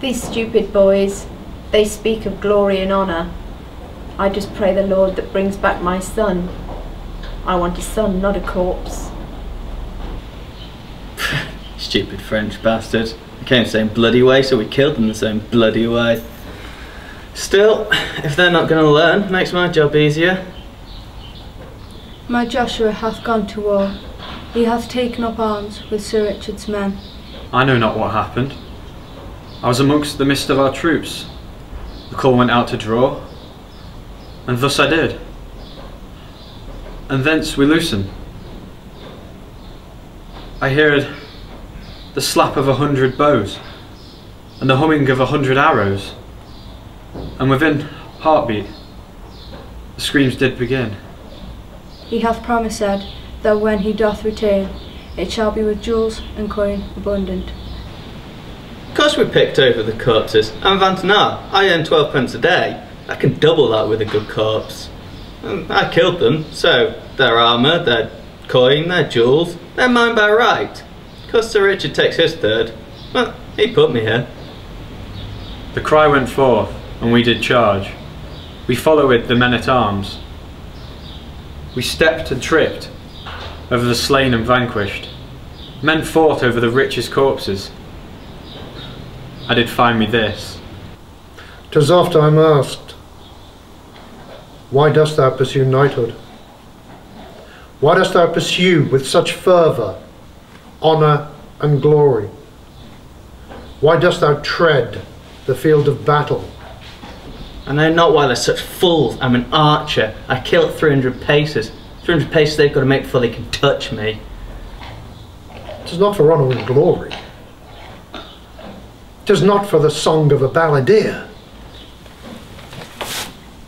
These stupid boys, they speak of glory and honour. I just pray the Lord that brings back my son. I want a son, not a corpse. Stupid French bastard. They came the same bloody way, so we killed them the same bloody way. Still, if they're not going to learn, makes my job easier. My Joshua hath gone to war. He hath taken up arms with Sir Richard's men. I know not what happened. I was amongst the midst of our troops. The call went out to draw, and thus I did. And thence we loosen. I heard the slap of a hundred bows, and the humming of a hundred arrows, and within heartbeat, the screams did begin. He hath promised that when he doth return, it shall be with jewels and coin abundant. Of course we picked over the corpses. I'm vintenar. I earn 12 pence a day. I can double that with a good corpse. And I killed them, so their armour, their coin, their jewels, they're mine by right. Because Sir Richard takes his third, well, he put me here. The cry went forth, and we did charge. We followed the men at arms. We stepped and tripped over the slain and vanquished. Men fought over the richest corpses. I did find me this. Tis oft I'm asked, Why dost thou pursue knighthood? Why dost thou pursue with such fervour honour and glory? Why dost thou tread the field of battle? I know not why they're such fools. I'm an archer. I kill at 300 paces. 300 paces they've got to make before they can touch me. Tis not for honour and glory. Tis not for the song of a balladeer.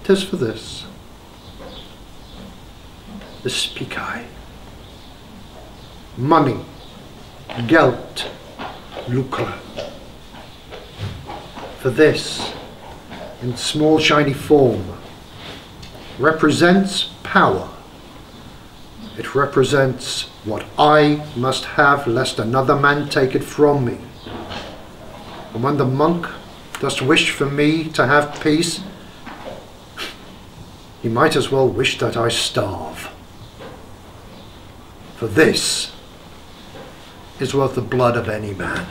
Tis for this. The speak I. Money, geld, lucre. For this, in small shiny form, represents power. It represents what I must have lest another man take it from me. And when the monk does wish for me to have peace, he might as well wish that I starve. For this is worth the blood of any man.